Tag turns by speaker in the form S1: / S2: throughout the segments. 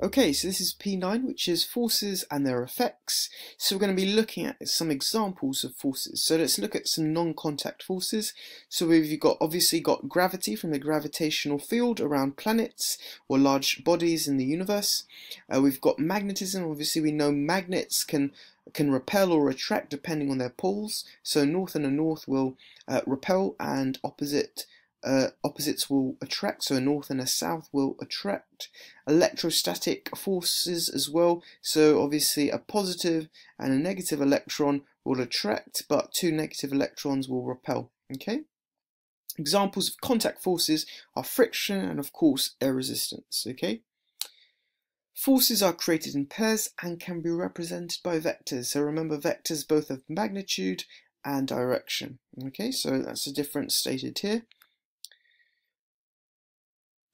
S1: Okay, so this is P9, which is forces and their effects. So we're going to be looking at some examples of forces. So let's look at some non-contact forces. So we've got obviously got gravity from the gravitational field around planets or large bodies in the universe. Uh, we've got magnetism. Obviously, we know magnets can can repel or attract depending on their poles. So north and a north will uh, repel, and opposite uh, opposites will attract, so a north and a south will attract. Electrostatic forces as well, so obviously a positive and a negative electron will attract, but two negative electrons will repel. Okay. Examples of contact forces are friction and of course air resistance. Okay. Forces are created in pairs and can be represented by vectors. So remember vectors both of magnitude and direction. Okay, so that's a difference stated here.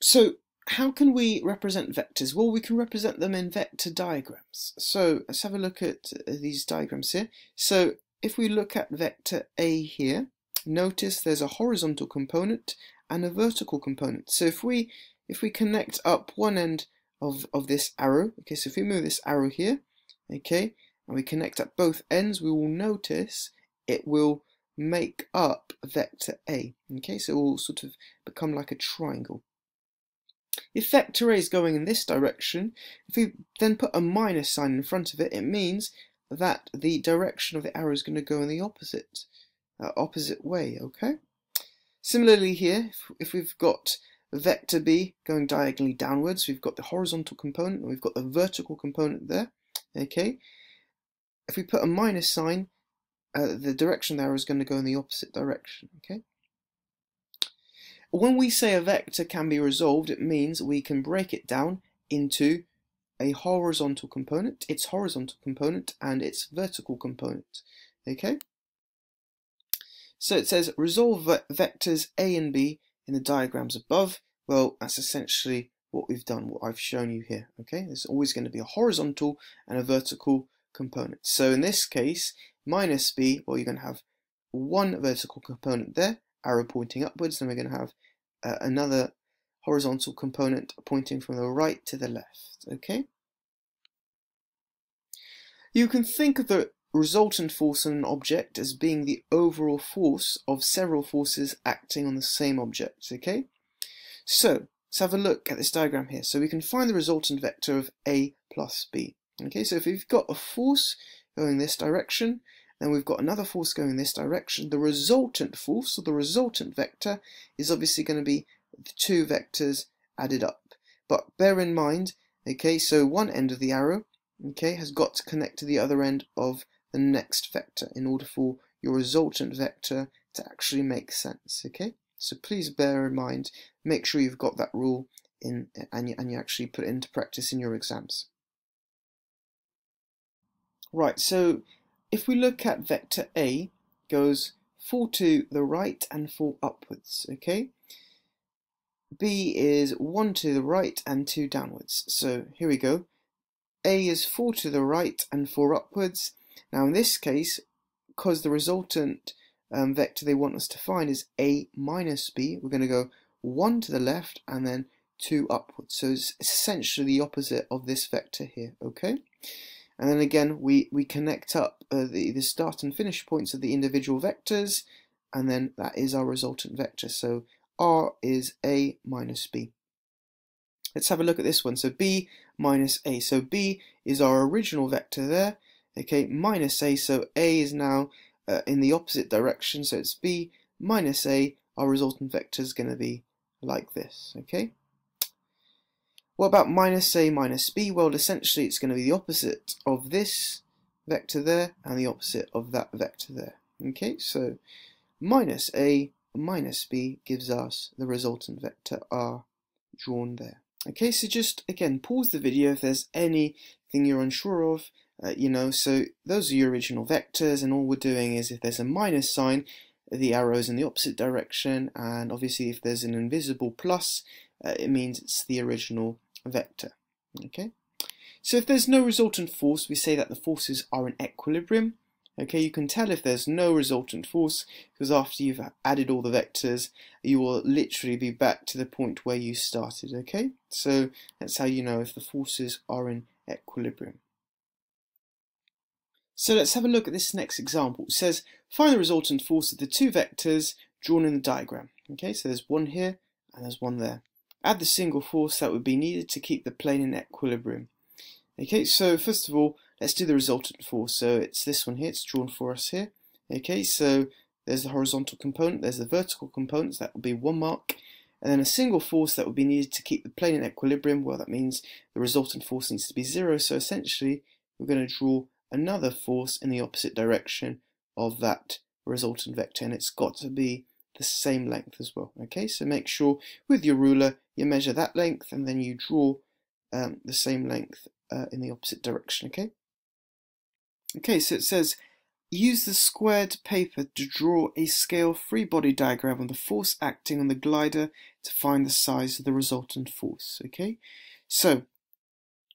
S1: So how can we represent vectors? Well, we can represent them in vector diagrams. So let's have a look at uh, these diagrams here. So if we look at vector A here, notice there's a horizontal component and a vertical component. So if we if we connect up one end of, of this arrow, okay, so if we move this arrow here, okay, and we connect at both ends, we will notice it will make up vector A, okay, so it will sort of become like a triangle. If vector A is going in this direction, if we then put a minus sign in front of it, it means that the direction of the arrow is going to go in the opposite, uh, opposite way, okay? Similarly here, if, if we've got vector B going diagonally downwards, we've got the horizontal component, and we've got the vertical component there, okay? If we put a minus sign, uh, the direction there is going to go in the opposite direction, okay? When we say a vector can be resolved, it means we can break it down into a horizontal component, its horizontal component, and its vertical component. Okay? So it says resolve vectors A and B in the diagrams above. Well, that's essentially what we've done, what I've shown you here. Okay, there's always going to be a horizontal and a vertical component. So in this case, minus B, well, you're going to have one vertical component there, arrow pointing upwards, then we're going to have uh, another horizontal component pointing from the right to the left, okay? You can think of the resultant force on an object as being the overall force of several forces acting on the same object, okay? So, let's have a look at this diagram here. So we can find the resultant vector of A plus B. Okay, so if we've got a force going this direction, then we've got another force going this direction. The resultant force, or the resultant vector, is obviously going to be the two vectors added up. But bear in mind, okay, so one end of the arrow, okay, has got to connect to the other end of the next vector in order for your resultant vector to actually make sense, okay? So please bear in mind, make sure you've got that rule in and you, and you actually put it into practice in your exams. Right, so if we look at vector A, goes 4 to the right and 4 upwards, okay? B is 1 to the right and 2 downwards. So here we go. A is 4 to the right and 4 upwards. Now in this case, because the resultant um, vector they want us to find is A minus B, we're going to go 1 to the left and then 2 upwards. So it's essentially the opposite of this vector here, okay? And then again, we, we connect up uh, the, the start and finish points of the individual vectors, and then that is our resultant vector. So R is A minus B. Let's have a look at this one. So B minus A. So B is our original vector there, okay, minus A. So A is now uh, in the opposite direction, so it's B minus A. Our resultant vector is going to be like this, okay? What about minus a minus b? Well, essentially it's going to be the opposite of this vector there and the opposite of that vector there. Okay, so minus a minus b gives us the resultant vector r drawn there. Okay, so just again pause the video if there's anything you're unsure of. Uh, you know, so those are your original vectors, and all we're doing is if there's a minus sign, the arrow is in the opposite direction, and obviously if there's an invisible plus, uh, it means it's the original vector. Okay. So if there's no resultant force, we say that the forces are in equilibrium. Okay, you can tell if there's no resultant force because after you've added all the vectors, you will literally be back to the point where you started. Okay, so that's how you know if the forces are in equilibrium. So let's have a look at this next example. It says, find the resultant force of the two vectors drawn in the diagram. Okay, so there's one here and there's one there. Add the single force that would be needed to keep the plane in equilibrium. Okay, so first of all, let's do the resultant force. So it's this one here, it's drawn for us here. Okay, so there's the horizontal component, there's the vertical components, that will be one mark, and then a single force that would be needed to keep the plane in equilibrium, well that means the resultant force needs to be zero, so essentially we're going to draw another force in the opposite direction of that resultant vector, and it's got to be the same length as well. Okay, so make sure with your ruler you measure that length and then you draw um, the same length uh, in the opposite direction. Okay. Okay, so it says use the squared paper to draw a scale free body diagram of the force acting on the glider to find the size of the resultant force. Okay, so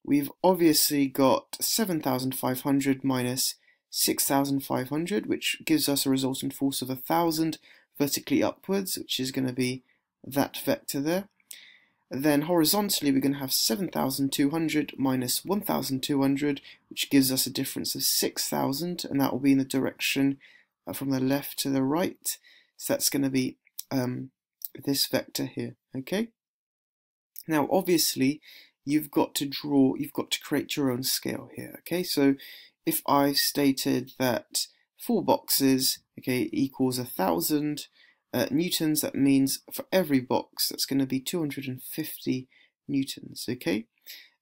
S1: we've obviously got 7,500 minus 6,500, which gives us a resultant force of 1,000 vertically upwards, which is going to be that vector there. Then horizontally we're going to have 7,200 minus 1,200, which gives us a difference of 6,000, and that will be in the direction uh, from the left to the right. So that's going to be um, this vector here, okay? Now obviously you've got to draw, you've got to create your own scale here, okay? So if I stated that four boxes, okay, equals a thousand uh, newtons, that means for every box that's going to be 250 newtons, okay?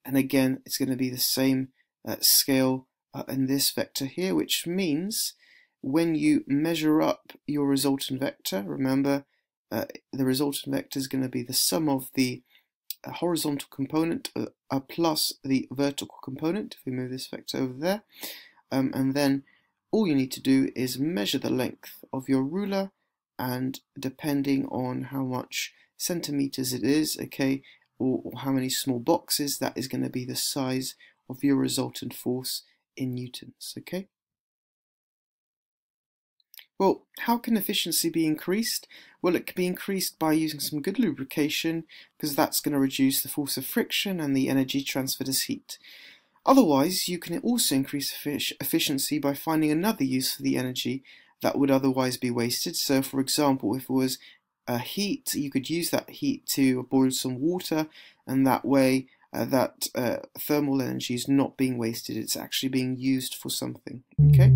S1: And again, it's going to be the same uh, scale uh, in this vector here, which means when you measure up your resultant vector, remember uh, the resultant vector is going to be the sum of the horizontal component uh, plus the vertical component, if we move this vector over there, um, and then all you need to do is measure the length of your ruler and depending on how much centimeters it is, okay, or, or how many small boxes, that is going to be the size of your resultant force in newtons, okay? Well, how can efficiency be increased? Well, it can be increased by using some good lubrication because that's going to reduce the force of friction and the energy transferred as heat. Otherwise, you can also increase efficiency by finding another use for the energy that would otherwise be wasted. So for example, if it was a heat, you could use that heat to boil some water and that way uh, that uh, thermal energy is not being wasted, it's actually being used for something. Okay.